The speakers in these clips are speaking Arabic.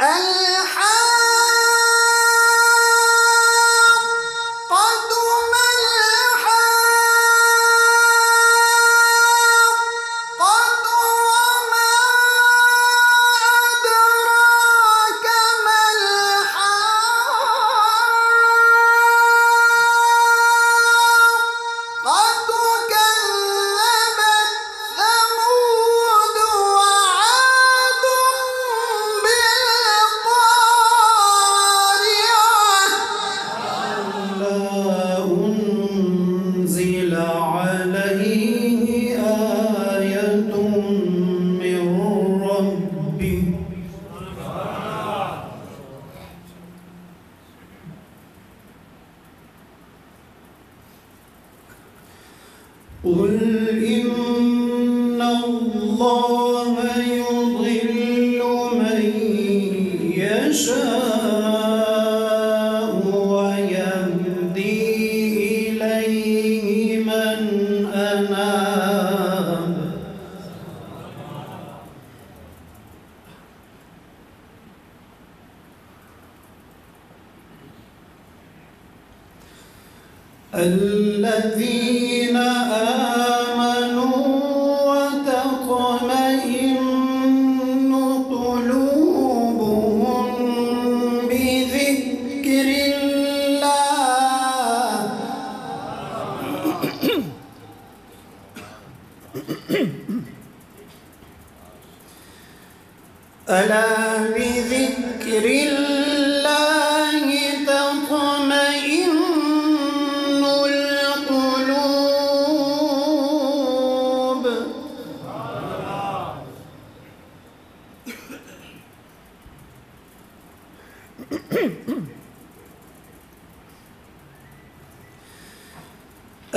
ألا 人生。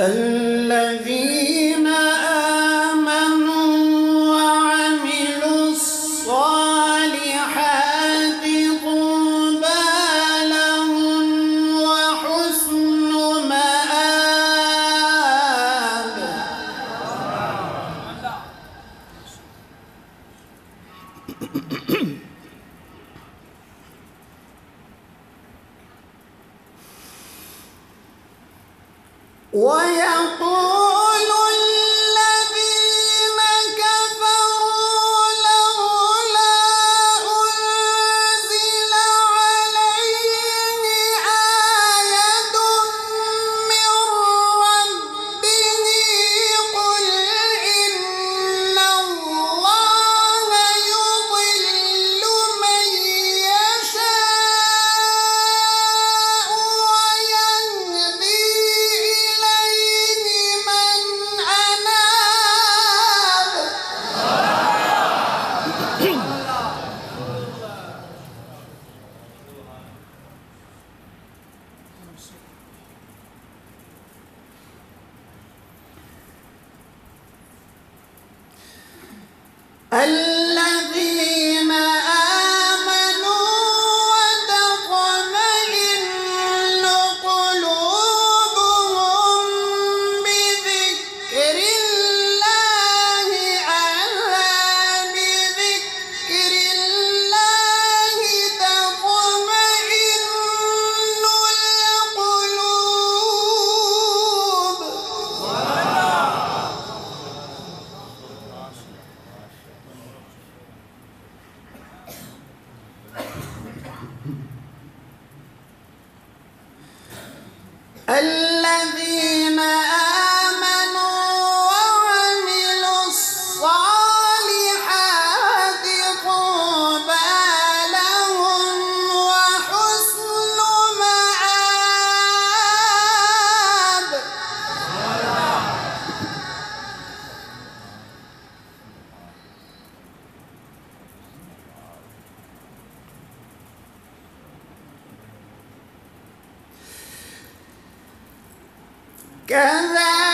الذين آمنوا وعملوا الصالحات طوبى لهم وحسن مآب Ahem. 我要。Allah كذلك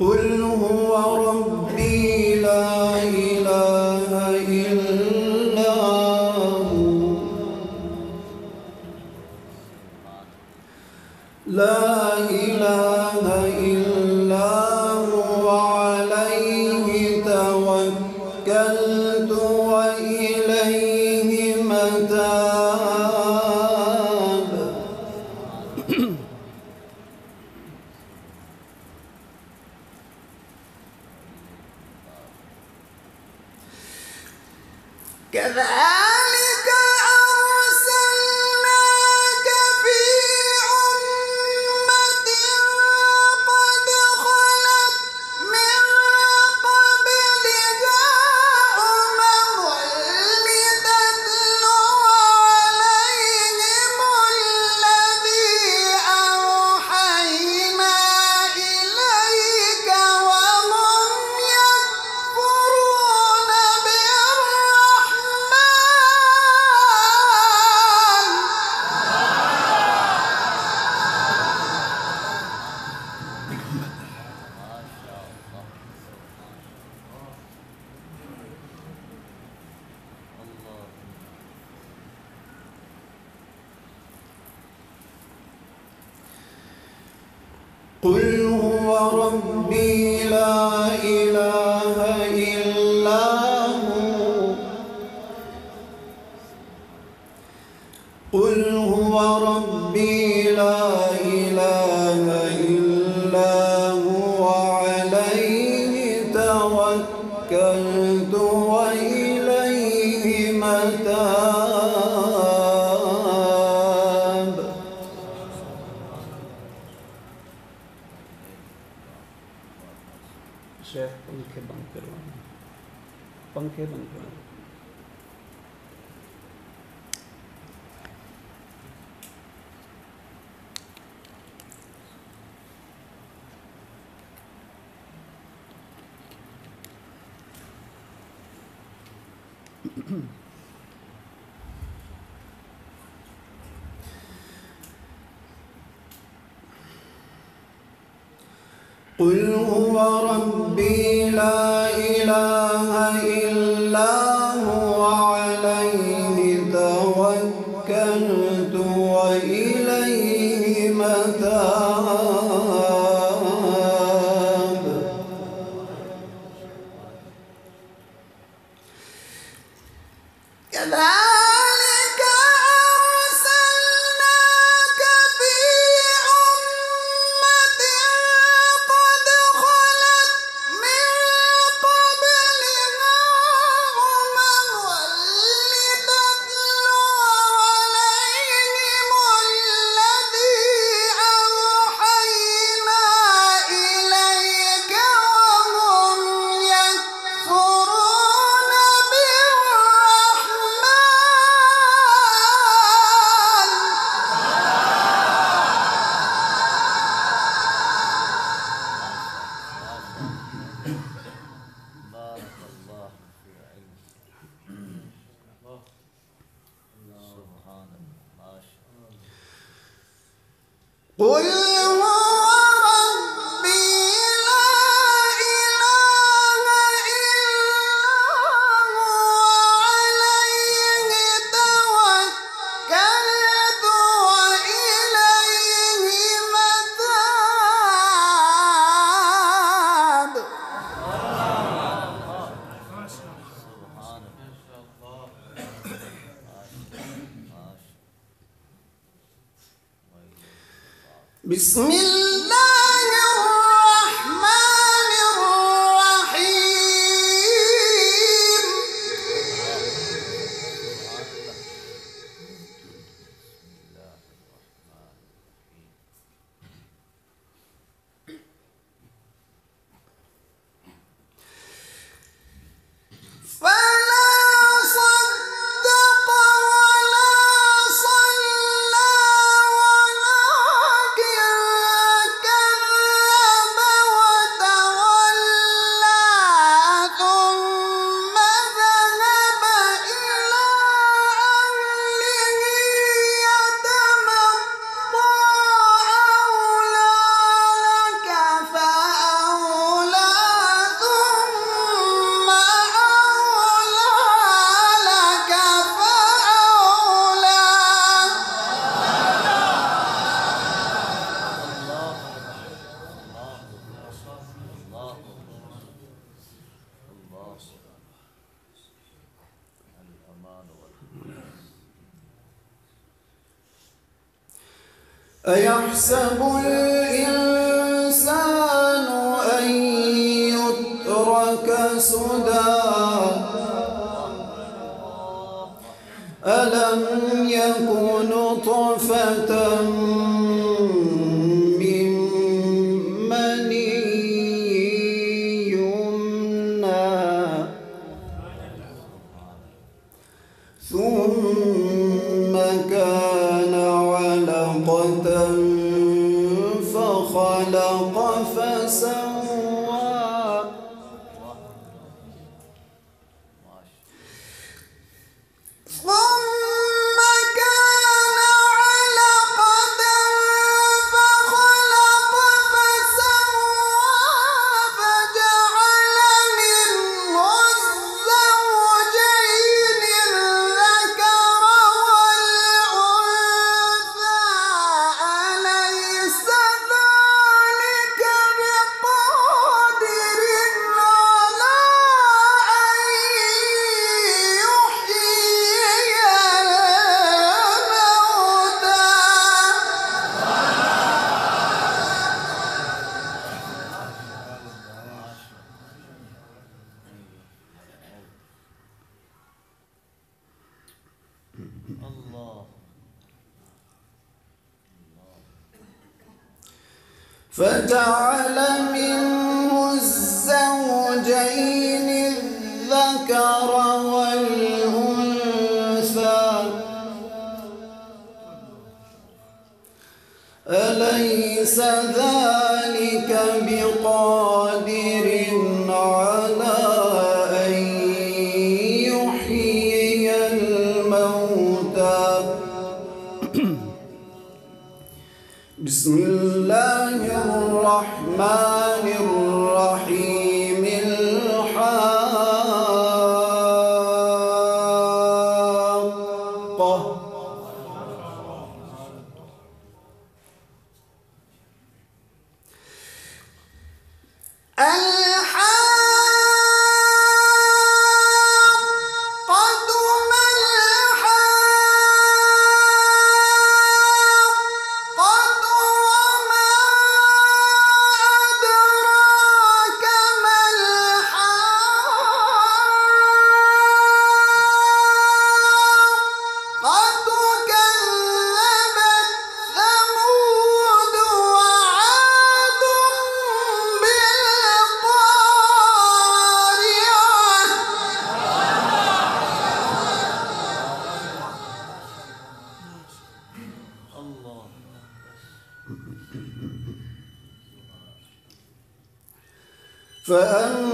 قل هو ربي لا إله إلا هو. لا إله إلا هو عليه توكلت وإليه متاب. me 생각해 보니까. قل هو بسم أيحسب الإنسان أن يترك سدى؟ ألم يكن طفة من مني يمنى؟ ثم كان قتلوا فجعل من فأما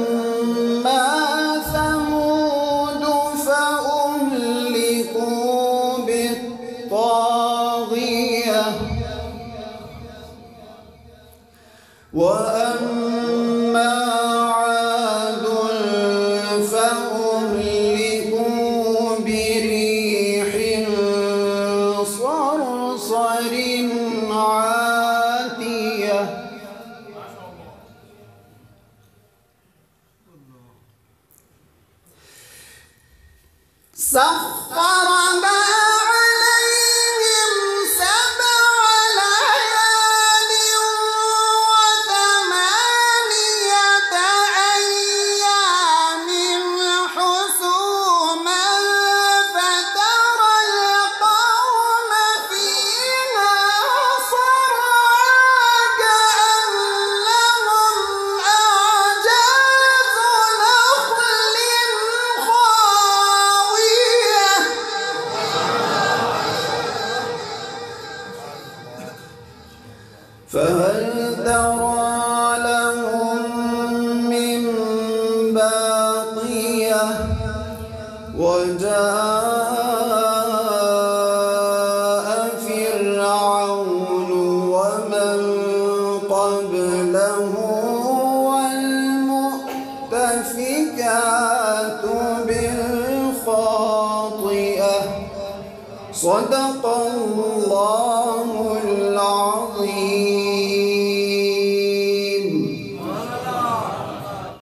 وجاء